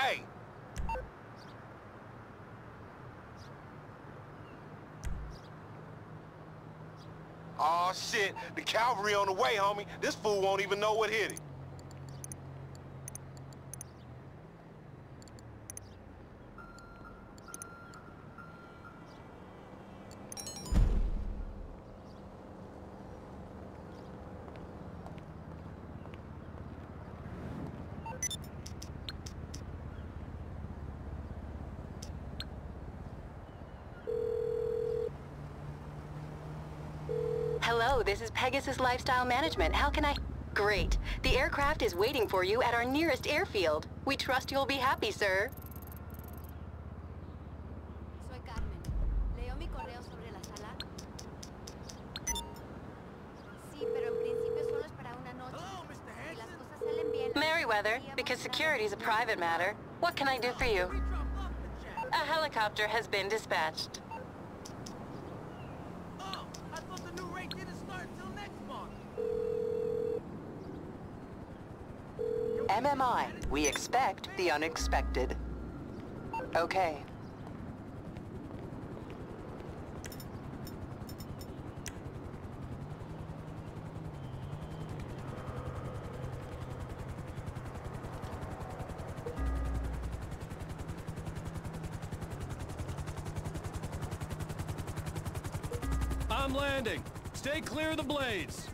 Hey! Aw, oh, shit. The cavalry on the way, homie. This fool won't even know what hit him. Hello, this is Pegasus Lifestyle Management. How can I... Great. The aircraft is waiting for you at our nearest airfield. We trust you'll be happy, sir. Soy Carmen. ¿Leo mi correo sobre la sala? Sí, pero en principio solo es para una noche. Si las cosas salen bien... Merryweather, because security is a private matter. What can I do for you? A helicopter has been dispatched. MMI, we expect the unexpected. Okay. I'm landing. Stay clear of the blades.